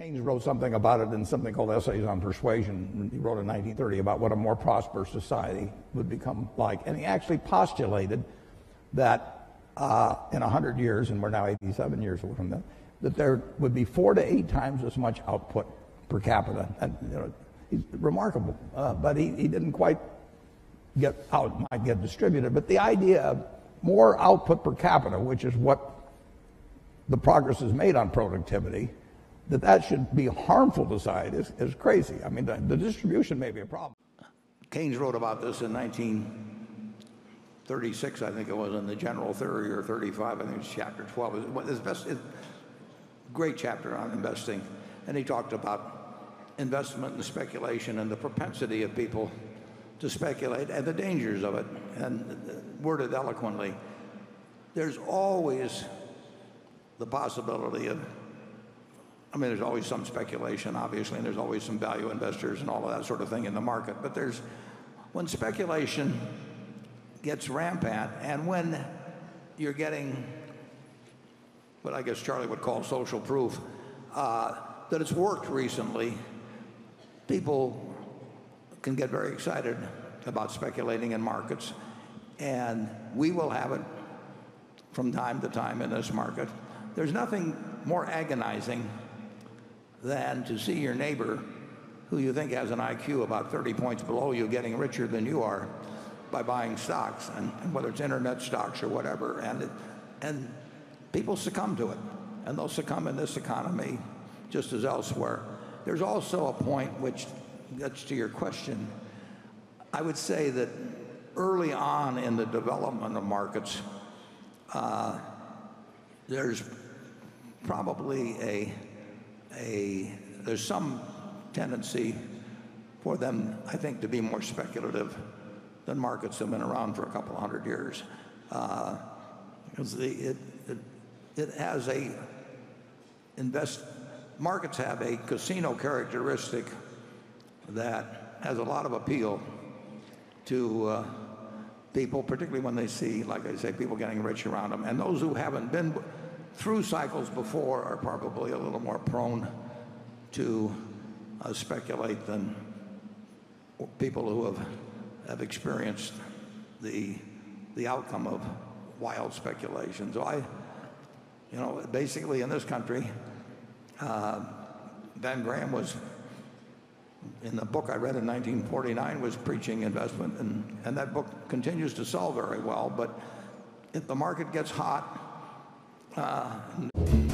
Keynes wrote something about it in something called Essays on Persuasion. He wrote in 1930 about what a more prosperous society would become like. And he actually postulated that uh, in 100 years, and we're now 87 years away from that, that there would be four to eight times as much output per capita. And, you know, he's remarkable, uh, but he, he didn't quite get out, might get distributed. But the idea of more output per capita, which is what the progress is made on productivity, that that should be harmful to society is, is crazy. I mean, the, the distribution may be a problem. Keynes wrote about this in 1936, I think it was, in the General Theory, or 35, I think it's chapter 12. It's best, it's great chapter on investing. And he talked about investment and speculation and the propensity of people to speculate and the dangers of it, and worded eloquently. There's always the possibility of I mean, there's always some speculation, obviously, and there's always some value investors and all of that sort of thing in the market. But there's when speculation gets rampant and when you're getting what I guess Charlie would call social proof uh, that it's worked recently, people can get very excited about speculating in markets. And we will have it from time to time in this market. There's nothing more agonizing than to see your neighbor who you think has an IQ about 30 points below you getting richer than you are by buying stocks, and, whether it's internet stocks or whatever. And, and people succumb to it. And they'll succumb in this economy just as elsewhere. There's also a point which gets to your question. I would say that early on in the development of markets, uh, there's probably a a there's some tendency for them, I think, to be more speculative than markets that have been around for a couple of hundred years. Uh, because it, it, it has a invest markets have a casino characteristic that has a lot of appeal to uh, people, particularly when they see, like I say, people getting rich around them. And those who haven't been through cycles before are probably a little more prone to uh, speculate than people who have, have experienced the, the outcome of wild speculation. So I, you know, basically in this country, uh, Ben Graham was, in the book I read in 1949, was preaching investment, and, and that book continues to sell very well. But if the market gets hot, uh,